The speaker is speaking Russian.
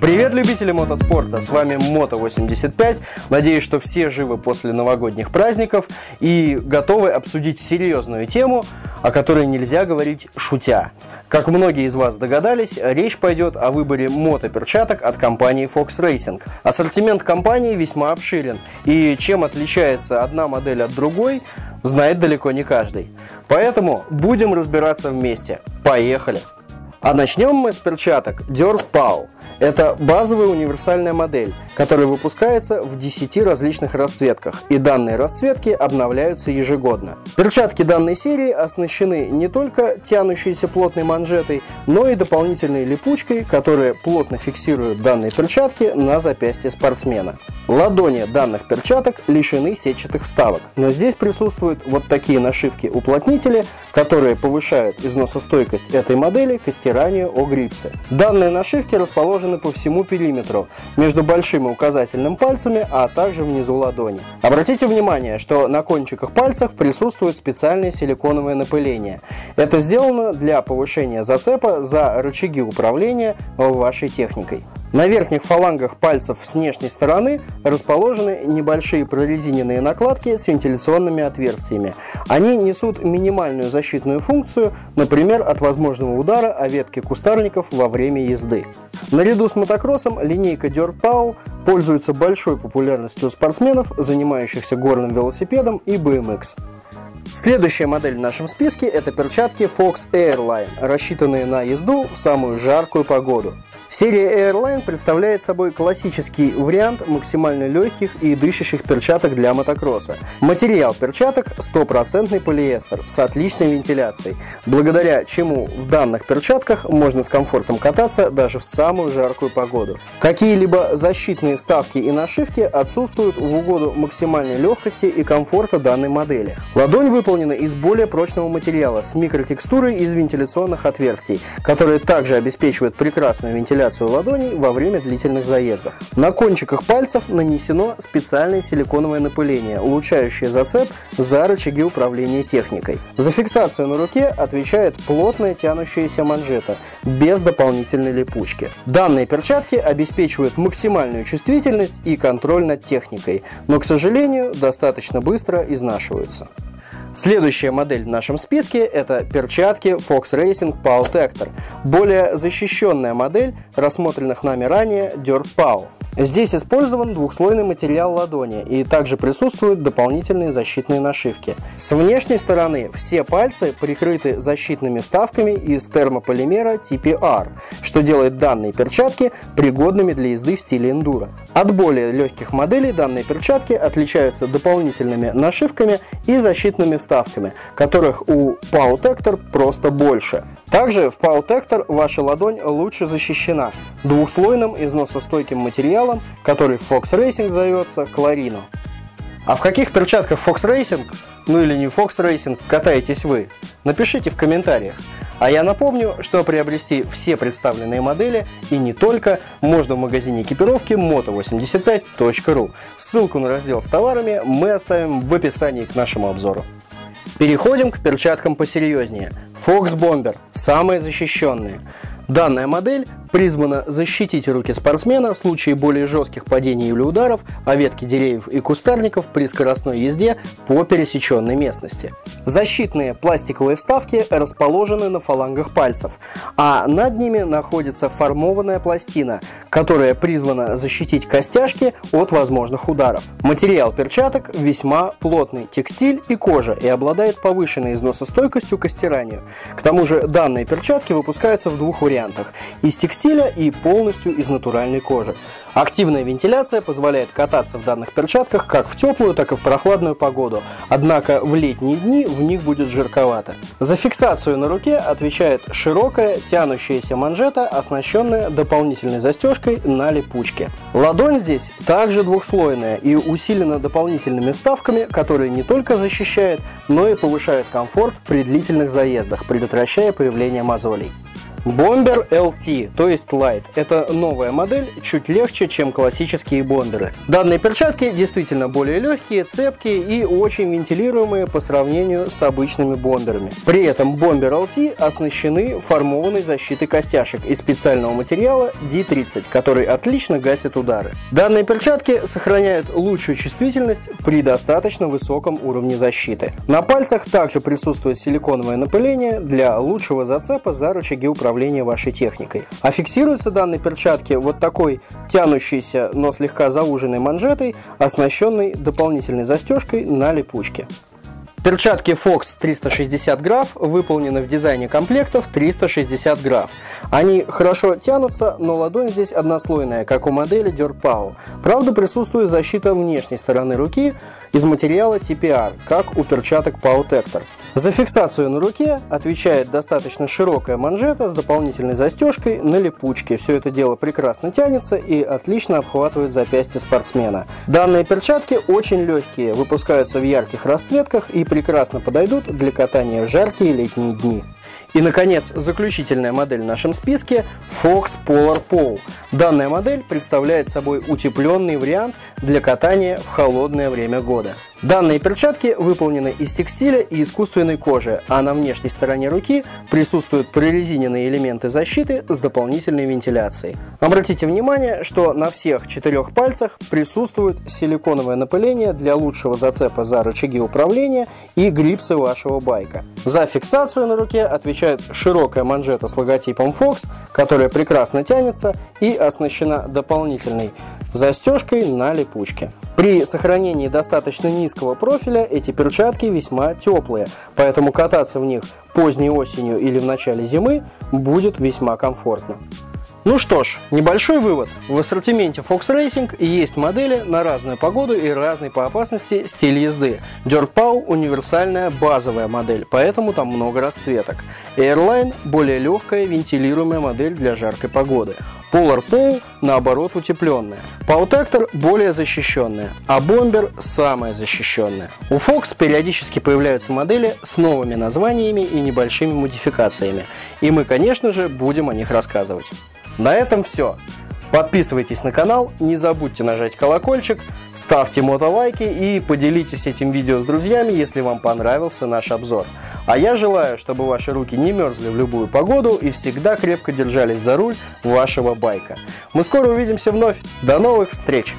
Привет, любители мотоспорта! С вами Мото85. Надеюсь, что все живы после новогодних праздников и готовы обсудить серьезную тему, о которой нельзя говорить шутя. Как многие из вас догадались, речь пойдет о выборе мотоперчаток от компании Fox Racing. Ассортимент компании весьма обширен, и чем отличается одна модель от другой, знает далеко не каждый. Поэтому будем разбираться вместе. Поехали! А начнем мы с перчаток Dirt Pow. Это базовая универсальная модель, которая выпускается в 10 различных расцветках, и данные расцветки обновляются ежегодно. Перчатки данной серии оснащены не только тянущейся плотной манжетой, но и дополнительной липучкой, которая плотно фиксирует данные перчатки на запястье спортсмена. Ладони данных перчаток лишены сетчатых вставок, но здесь присутствуют вот такие нашивки-уплотнители, которые повышают износостойкость этой модели к стиранию о грипсе. Данные нашивки расположены по всему периметру, между большим и указательным пальцами, а также внизу ладони. Обратите внимание, что на кончиках пальцев присутствует специальное силиконовое напыление. Это сделано для повышения зацепа за рычаги управления вашей техникой. На верхних фалангах пальцев с внешней стороны расположены небольшие прорезиненные накладки с вентиляционными отверстиями. Они несут минимальную защитную функцию, например, от возможного удара о ветки кустарников во время езды. Наряду с мотокроссом линейка Dirt Pow пользуется большой популярностью у спортсменов, занимающихся горным велосипедом и BMX. Следующая модель в нашем списке – это перчатки Fox Airline, рассчитанные на езду в самую жаркую погоду. Серия Airline представляет собой классический вариант максимально легких и дышащих перчаток для мотокросса. Материал перчаток – стопроцентный полиэстер с отличной вентиляцией, благодаря чему в данных перчатках можно с комфортом кататься даже в самую жаркую погоду. Какие-либо защитные вставки и нашивки отсутствуют в угоду максимальной легкости и комфорта данной модели. Ладонь выполнена из более прочного материала с микротекстурой из вентиляционных отверстий, которые также обеспечивают прекрасную вентиляцию вентиляцию ладоней во время длительных заездов. На кончиках пальцев нанесено специальное силиконовое напыление, улучшающее зацеп за рычаги управления техникой. За фиксацию на руке отвечает плотная тянущаяся манжета, без дополнительной липучки. Данные перчатки обеспечивают максимальную чувствительность и контроль над техникой, но, к сожалению, достаточно быстро изнашиваются. Следующая модель в нашем списке – это перчатки Fox Racing Pow Tector. Более защищенная модель рассмотренных нами ранее Dirt Pow. Здесь использован двухслойный материал ладони и также присутствуют дополнительные защитные нашивки. С внешней стороны все пальцы прикрыты защитными вставками из термополимера TPR, что делает данные перчатки пригодными для езды в стиле эндуро. От более легких моделей данные перчатки отличаются дополнительными нашивками и защитными вставками, которых у Pow Tector просто больше. Также в Pow Tector ваша ладонь лучше защищена двухслойным износостойким материалом, который в Fox Racing зовется Clarino. А в каких перчатках Fox Racing, ну или не Fox Racing, катаетесь вы? Напишите в комментариях. А я напомню, что приобрести все представленные модели и не только можно в магазине экипировки moto85.ru. Ссылку на раздел с товарами мы оставим в описании к нашему обзору. Переходим к перчаткам посерьезнее. Fox Bomber – самые защищенные. Данная модель призвана защитить руки спортсмена в случае более жестких падений или ударов о ветки деревьев и кустарников при скоростной езде по пересеченной местности. Защитные пластиковые вставки расположены на фалангах пальцев, а над ними находится формованная пластина, которая призвана защитить костяшки от возможных ударов. Материал перчаток весьма плотный, текстиль и кожа и обладает повышенной износостойкостью к стиранию. К тому же данные перчатки выпускаются в двух вариантах – из текстиля и полностью из натуральной кожи. Активная вентиляция позволяет кататься в данных перчатках как в теплую, так и в прохладную погоду, однако в летние дни в них будет жарковато. За фиксацию на руке отвечает широкая тянущаяся манжета, оснащенная дополнительной застежкой на липучке. Ладонь здесь также двухслойная и усилена дополнительными вставками, которые не только защищают, но и повышают комфорт при длительных заездах, предотвращая появление мозолей. Бомбер LT, то есть Light. Это новая модель, чуть легче, чем классические бомберы. Данные перчатки действительно более легкие, цепкие и очень вентилируемые по сравнению с обычными бомберами. При этом бомбер LT оснащены формованной защитой костяшек из специального материала D30, который отлично гасит удары. Данные перчатки сохраняют лучшую чувствительность при достаточно высоком уровне защиты. На пальцах также присутствует силиконовое напыление для лучшего зацепа за рычаги управления управления вашей техникой. А фиксируются данные перчатки вот такой тянущейся, но слегка зауженной манжетой, оснащенной дополнительной застежкой на липучке. Перчатки Fox 360 граф выполнены в дизайне комплектов 360 граф. Они хорошо тянутся, но ладонь здесь однослойная, как у модели Dirt Правда, присутствует защита внешней стороны руки из материала TPR, как у перчаток Pau. За фиксацию на руке отвечает достаточно широкая манжета с дополнительной застежкой на липучке. Все это дело прекрасно тянется и отлично обхватывает запястье спортсмена. Данные перчатки очень легкие, выпускаются в ярких расцветках и прекрасно подойдут для катания в жаркие летние дни. И, наконец, заключительная модель в нашем списке – Fox Polar Pole. Данная модель представляет собой утепленный вариант для катания в холодное время года. Данные перчатки выполнены из текстиля и искусственной кожи, а на внешней стороне руки присутствуют прорезиненные элементы защиты с дополнительной вентиляцией. Обратите внимание, что на всех четырех пальцах присутствует силиконовое напыление для лучшего зацепа за рычаги управления и грипсы вашего байка. За фиксацию на руке отвечает широкая манжета с логотипом Fox, которая прекрасно тянется и оснащена дополнительной застежкой на липучке. При сохранении достаточно низкого профиля эти перчатки весьма теплые, поэтому кататься в них поздней осенью или в начале зимы будет весьма комфортно. Ну что ж, небольшой вывод. В ассортименте Fox Racing есть модели на разную погоду и разный по опасности стиль езды. Dirt Pow – универсальная базовая модель, поэтому там много расцветок. Airline – более легкая вентилируемая модель для жаркой погоды. Polar Pow, наоборот, утепленная. Pautector более защищенная, а Bomber самая защищенная. У Fox периодически появляются модели с новыми названиями и небольшими модификациями. И мы, конечно же, будем о них рассказывать. На этом все. Подписывайтесь на канал, не забудьте нажать колокольчик, ставьте мотолайки и поделитесь этим видео с друзьями, если вам понравился наш обзор. А я желаю, чтобы ваши руки не мерзли в любую погоду и всегда крепко держались за руль вашего байка. Мы скоро увидимся вновь. До новых встреч!